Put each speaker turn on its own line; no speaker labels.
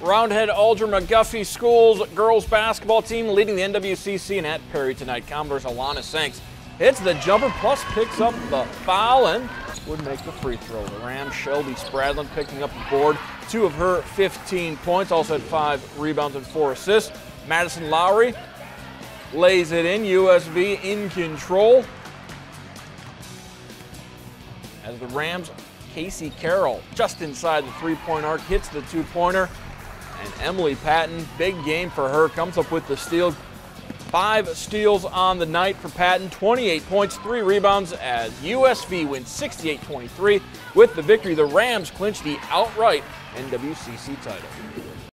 Roundhead Alger McGuffey Schools girls basketball team leading the NWCC and at Perry tonight. Commodores Alana Sanks hits the jumper plus picks up the foul and would make the free throw. The Rams Shelby Spradlin picking up the board. Two of her 15 points, also had five rebounds and four assists. Madison Lowry lays it in. USV in control. As the Rams, Casey Carroll just inside the three-point arc hits the two-pointer. And Emily Patton, big game for her, comes up with the steal. Five steals on the night for Patton, 28 points, three rebounds as USV wins 68-23. With the victory, the Rams clinch the outright NWCC title.